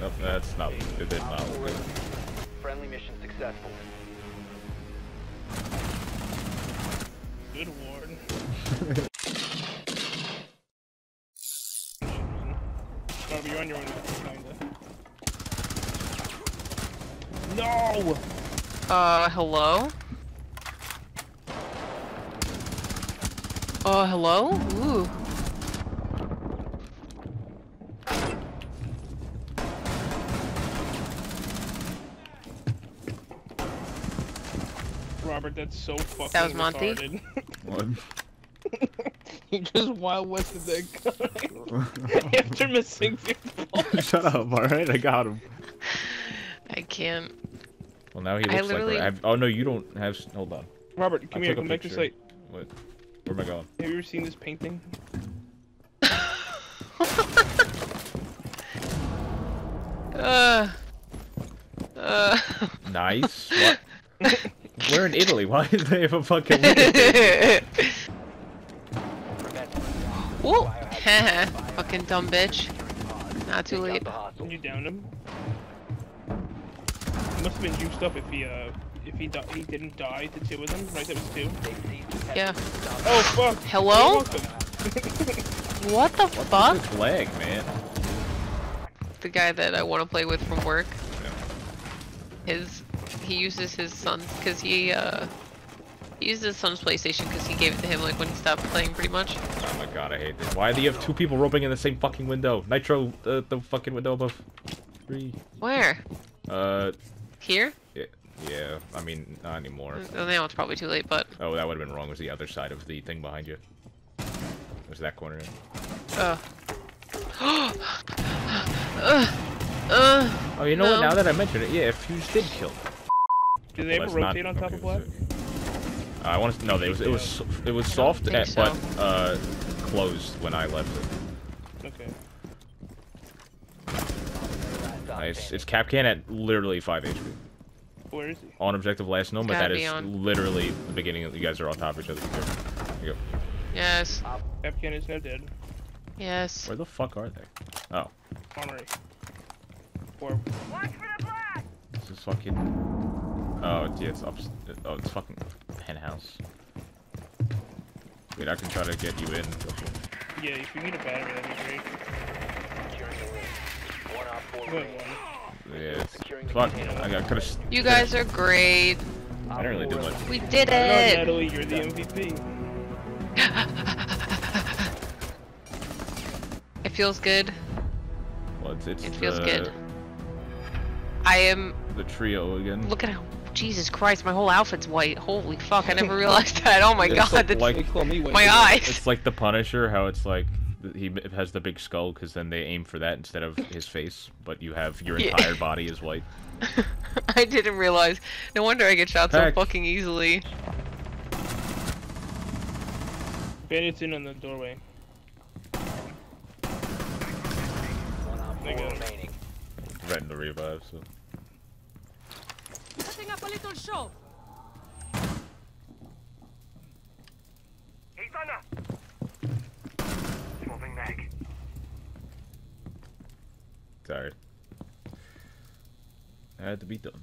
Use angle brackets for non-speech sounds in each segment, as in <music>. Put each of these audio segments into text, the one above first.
Nope, that's not. It did not. look good. Friendly mission successful. Good award. Barbie, you're on your own, kinda. No! Uh, hello? Uh, hello? Ooh. Robert, that's so fucking That was Monty? retarded. <laughs> What? <laughs> you just wild wested that guy <laughs> after missing people. Shut up, alright? I got him. I can't. Well, now he I looks literally- like. I, oh no, you don't have. Hold on. Robert, I come here, a come back to picture. site. What? Where am I going? Have you ever seen this painting? Uh. Uh. Nice. What? <laughs> We're in Italy. Why is there have a fucking? <laughs> window? Prevent Whoa. Haha. Fucking dumb bitch. Not too late. the hostile. You downed him? He must have been juiced up if he, uh, if he, di he didn't die to two of them, right? That was two. They've seized the Yeah. Oh, fuck! Hello? You're. <laughs> What the fuck? This leg, man. The guy that I want to play with from work. His, he uses his son's, cause he, uh, he used his son's PlayStation because he gave it to him like when he stopped playing pretty much. Oh my god, I hate this. Why do you have two people roping in the same fucking window? Nitro, uh, the fucking window above. Three. Where? Uh, Here? yeah, yeah. I mean, not anymore. Oh, now it's probably too late, but. Oh, that would have been wrong. It was the other side of the thing behind you. It was that corner. Uh. uh. Uh. Oh, you know what? No. Now that I mention it, yeah, Fuse did kill. Do they ever Let's not- rotate on top okay, of black? so- I want to. No, it was it was it was soft, at, so. but uh, closed when I left it. Okay. Nice. It's Kapkan at literally 5 HP. Where is he? On objective last known, but Gotta that be is on. literally the beginning. Of, you guys are on top of each other. Here you go. Yes. Kapkan is now dead. Yes. Where the fuck are they? Oh, Armory. Or this is fucking. Oh, it's, yeah, it's up. Oh, it's fucking penthouse. Wait, I can try to get you in. yeah, if you need a battery, that'd be great. Securing the room. One op four remaining. one. Yeah, it's, Securing the fuck. I, I could have. You guys are great. I didn't really do much. We did No, it. Natalie, you're the MVP. It feels good. Well, it's, it's It feels the, good. I am. The trio again. Look at how. Jesus Christ, my whole outfit's white. Holy fuck, I never <laughs> realized that. Oh my It's god, like- that's like- call me my eyes. It's like the Punisher, how it's like he has the big skull because then they aim for that instead of his <laughs> face, but you have your Yeah. entire body is white. <laughs> I didn't realize. No wonder I get shot so fucking easily. Bandit's in on the doorway. One op four remaining. Right in the revive, so. Setting up a little show. Sorry. I had to be done.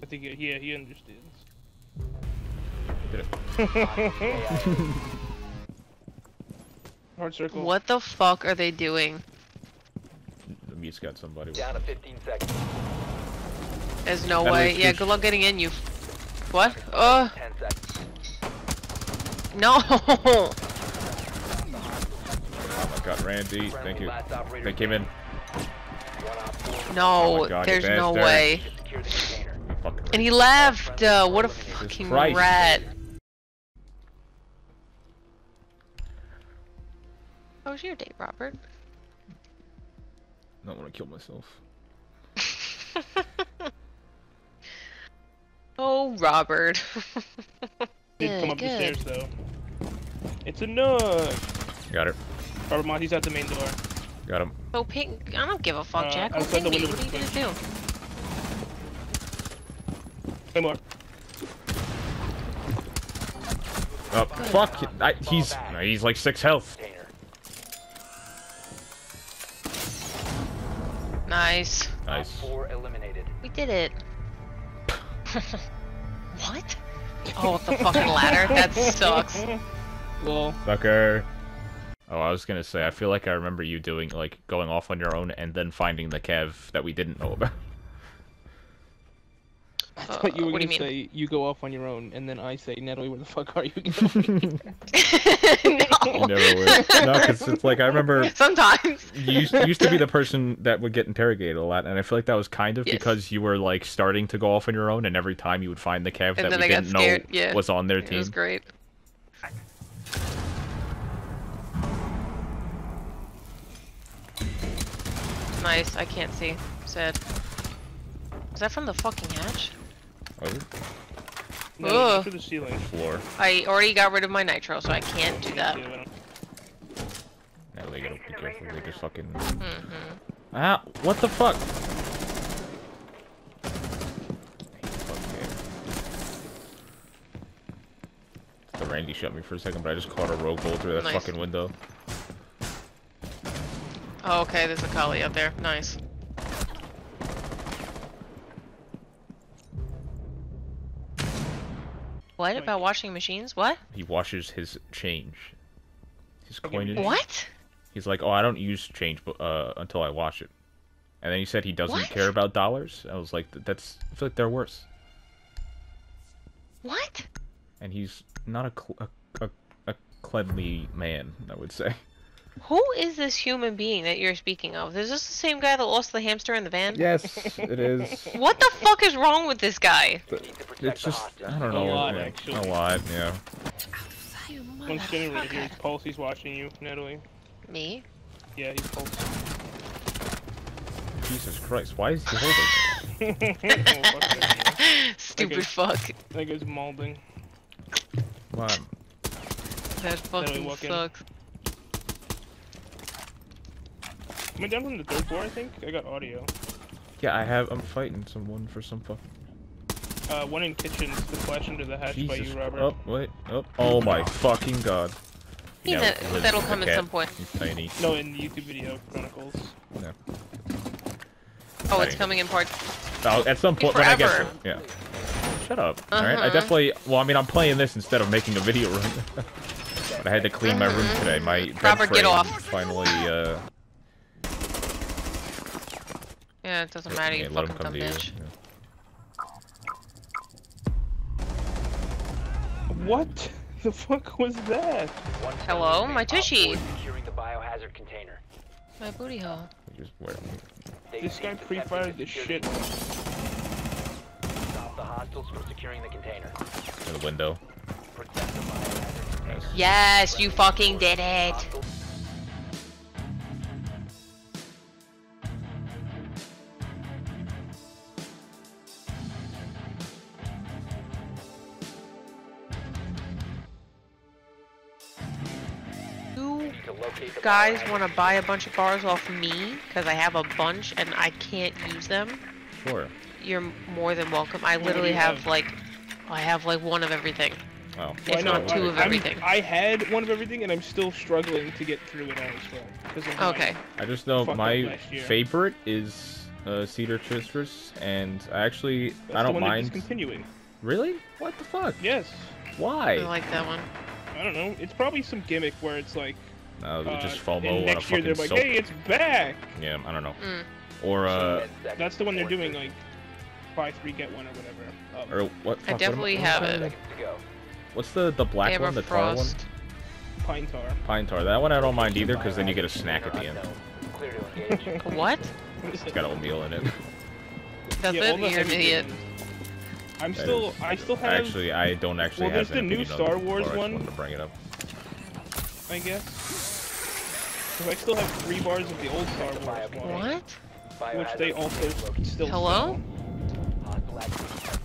I think, yeah, he understands. <laughs> Hard circle. What the fuck are they doing? The mute's got somebody. Down to 15 seconds. There's no Better way. Yeah, good luck getting in, you. What? Uh, no. <laughs> Oh my god, Randy, thank you. They came in. One op four. No, Oh God, there's no bastard. way. Secure the container. You fucking And he left. Uh, what a fucking Christ. rat. How was your date, Robert? I don't want to kill myself. <laughs> oh, Robert. <laughs> Did come Good, up the stairs though. It's a nug. Got it. Robert Monty's at the main door. Got him. Go ping. I don't give a fuck, Uh, Jack. Go outside ping the me. What are you gonna do? do? Claymore. Oh, fuck. I, he's he's like six health. Container. Nice. Nice. 4 eliminated. We did it. <laughs> <laughs> what? Oh, the fucking ladder. That sucks. Well, Sucker. Oh, I was gonna say, I feel like I remember you doing, like, going off on your own and then finding the Cav that we didn't know about. I thought you Uh, were what do gonna you mean? say you go off on your own, and then I say, Natalie, where the fuck are you? You <laughs> <laughs> no. Never <laughs> would. No, because it's like, I remember Sometimes. you used, you used to be the person that would get interrogated a lot, and I feel like that was kind of Yes. because you were, like, starting to go off on your own, and every time you would find the Cav And that we I didn't know yeah. was on their It team. was great. Nice. I can't see. Sad. Is that from the fucking hatch? Oh, no, Ugh. to the ceiling. floor. I already got rid of my nitro, so I can't do that. Yeah, I don't- Natalie, you gotta be careful. They just fucking. hmm Ah, what the fuck? Fuck. The Randy shot me for a second, but I just caught a rogue bullet through that Nice. fucking window. Oh, okay. There's a collie up there. Nice. What about washing machines? What? He washes his change. His Okay, coinage. What? He's like, oh, I don't use change uh, until I wash it. And then he said he doesn't What? care about dollars. I was like, that's. I feel like they're worse. What? And he's not a cl- a, a, a cleanly man, I would say. Who is this human being that you're speaking of? Is this the same guy that lost the hamster in the van? Yes, it is. <laughs> What the fuck is wrong with this guy? Need to protect It's just. I don't know. A know. lot, yeah, actually. A lot, yeah. You One's generated here. motherfucker. Pulse, he's watching you, Natalie. Me? Yeah, he's Pulse. Jesus Christ, why is he holding it? <laughs> oh, <laughs> that. Stupid Okay. fuck. That guy's mauling. Come on. That fucking walk in. sucks. Am I down from the third floor, I think? I got audio. Yeah, I have, I'm fighting someone for some fucking... Uh, one in kitchens, the flash into the hatch by you, Robert. Oh, wait, oh, oh my fucking god. Yeah, that- Liz that'll come at some point. He's tiny. No, in the YouTube video, Chronicles. Yeah. Oh, it's coming in part. Oh, at some point when I get to it. Yeah. Shut up. Alright, I Uh-huh. definitely, well, I mean, I'm playing this instead of making a video room. <laughs> but I had to clean my room today. My bed Mm-hmm. Robert, get off. finally, uh... Yeah, it doesn't matter, you let him fucking come dumb to you. Yeah. What the fuck was that? One Hello, my Op tushy. Securing the biohazard container. My booty hole. Just where? This guy pre-fired the shit. Stop the hostiles from securing the container. In the window. Protect the biohazard container. Yes, you fucking did it. Guys want to buy a bunch of bars off me because I have a bunch and I can't use them. Sure. You're more than welcome. I literally have have? like, I have like one of everything. Oh. If Why not two of I'm- everything. I had one of everything, and I'm still struggling to get through it all as well. 'cause of my- Okay. I just know my favorite is uh, Cedar Citrus, and I actually That's I don't one mind. continuing. Really? What the fuck? Yes. Why? I like that one. I don't know. It's probably some gimmick where it's like, no, uh, just and FOMO on a next year fucking they're like, soap. hey, it's back. Yeah, I don't know. Mm. Or uh, That's the one they're doing, like, buy three get one or whatever. Um, or what? fuck, what am definitely what have it. trying to- Seconds to go. What's the the black one, a the tar one? Pine tar. Pine tar. That one I don't mind either, because then you get a snack at the end. Clear to engage. <laughs> <laughs> What? It's got oatmeal in it. <laughs> That's Yeah, it? the You're an heavy idiot. I'm That still, is- I still have, Actually, I don't actually Well, have there's the new Star Wars one. I just one. wanted to bring it up. I guess. 'Cause I still have three bars of the old Star Wars What? which they Biohazard also still Hello? sell. Hostile activity